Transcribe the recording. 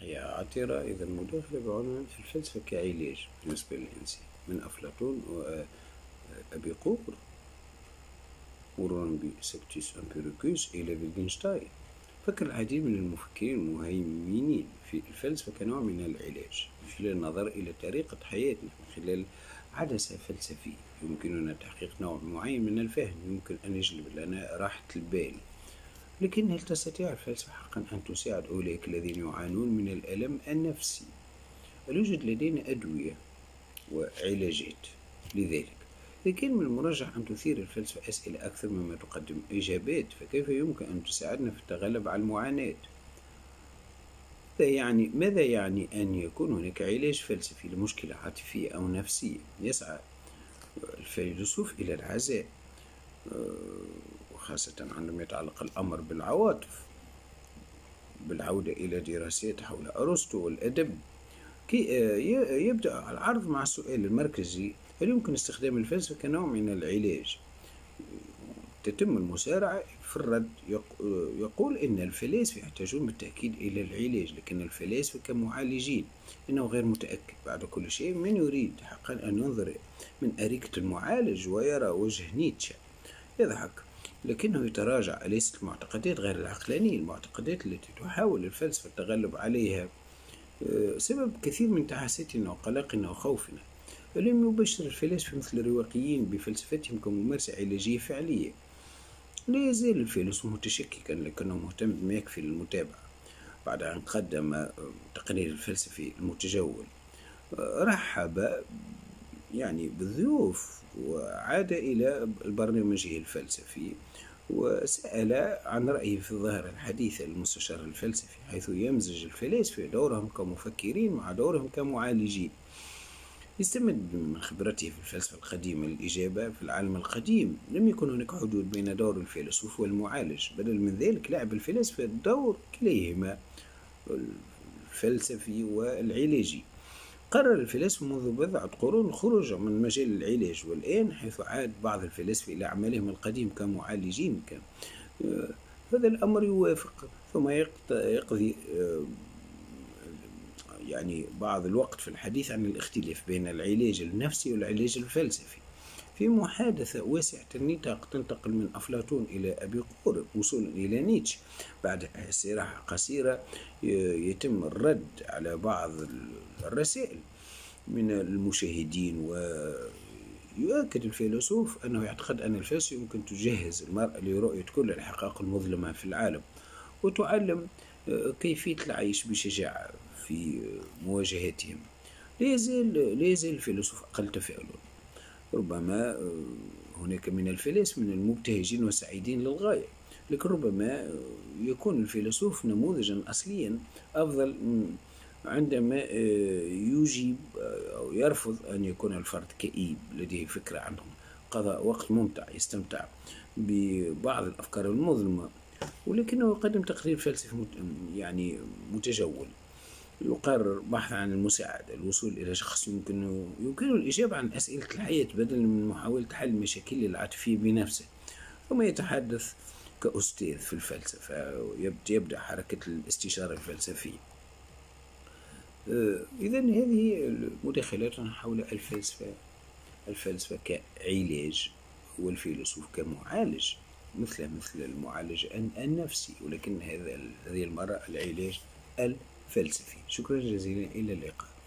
هي عطرة إذا مداخلة بعنوان الفلسفة كعلاج بالنسبة للإنسان. من أفلاطون وأبي قوقر مرورا بسكتيس أمبيروكوس إلى فيتجنشتاين فكر العديد من المفكرين المهيمنين في الفلسفة كنوع من العلاج من خلال النظر إلى طريقة حياتنا من خلال عدسة فلسفية. يمكننا تحقيق نوع معين من الفهم. يمكن أن يجلب لنا راحة البال. لكن هل تستطيع الفلسفة حقا أن تساعد أولئك الذين يعانون من الألم النفسي؟ هل يوجد لدينا أدوية وعلاجات لذلك لكن من المرجح أن تثير الفلسفة أسئلة أكثر مما تقدم إجابات فكيف يمكن أن تساعدنا في التغلب على المعاناة؟ يعني ماذا يعني أن يكون هناك علاج فلسفي لمشكلة عاطفية أو نفسية يسعى الفيلسوف إلى العزاء وخاصة عندما يتعلق الأمر بالعواطف بالعودة إلى دراسات حول أرسطو والأدب. كي يبدأ العرض مع السؤال المركزي هل يمكن استخدام الفلسفة كنوع من العلاج؟ تتم المسارعة في الرد يقول إن الفلاسفة يحتاجون بالتأكيد إلى العلاج لكن الفلاسفة كمعالجين إنه غير متأكد. بعد كل شيء من يريد حقا أن ينظر من أريكة المعالج ويرى وجه نيتشه. يضحك. لكنه يتراجع أليست المعتقدات غير العقلانية المعتقدات التي تحاول الفلسفة التغلب عليها آه، سبب كثير من تعاستنا وقلقنا وخوفنا ولم يبشر الفلاسفة مثل الرواقيين بفلسفتهم كممارسة علاجية فعلية. لا يزال الفيلسوف متشككا لكنه مهتم بما يكفي للمتابعة بعد أن قدم تقرير الفلسفي المتجول. رحب يعني بالضيوف وعاد إلى برنامجه الفلسفي وسأل عن رأيه في الظاهرة الحديثة للمستشار الفلسفي حيث يمزج الفلاسفة دورهم كمفكرين مع دورهم كمعالجين. يستمد من خبرته في الفلسفة القديمة للإجابة في العالم القديم لم يكن هناك حدود بين دور الفيلسوف والمعالج بدل من ذلك لعب الفلاسفة دور كليهما الفلسفي والعلاجي. قرر الفلاسفة منذ بضعة قرون الخروج من مجال العلاج والآن حيث عاد بعض الفلاسفة إلى أعمالهم القديم كمعالجين كان هذا الأمر يوافق. ثم يقضي يعني بعض الوقت في الحديث عن الاختلاف بين العلاج النفسي والعلاج الفلسفي. في محادثة واسعة النطاق تنتقل من أفلاطون إلى أبي قورب وصولا إلى نيتشه. بعد استراحة قصيرة يتم الرد على بعض الرسائل من المشاهدين ويؤكد الفيلسوف أنه يعتقد أن الفلسفة يمكن تجهز المرأة لرؤية كل الحقائق المظلمة في العالم وتعلم كيفية العيش بشجاعة في مواجهتهم لا يزال الفيلسوف أقل تفاؤلا. ربما آه، هناك من الفلاسفة من المبتهجين والسعيدين للغاية لكن ربما يكون الفيلسوف نموذجا أصليا أفضل عندما آه، يجيب آه، أو يرفض أن يكون الفرد كئيب لديه فكرة عنهم. قضاء وقت ممتع يستمتع ببعض الأفكار المظلمة ولكنه يقدم تقرير فلسفي يعني متجول. يقرر بحث عن المساعدة الوصول إلى شخص يمكن يمكنه الإجابة عن أسئلة الحياة بدلا من محاولة حل مشاكل العاطفية بنفسه. ثم يتحدث كأستاذ في الفلسفة يبدأ حركة الاستشارة الفلسفية. آه، إذا هذه مداخلات حول الفلسفة الفلسفة كعلاج والفيلسوف كمعالج. مثل مثل المعالج النفسي ولكن هذا هذه المرة العلاج الفلسفي شكرا جزيلا. إلى اللقاء.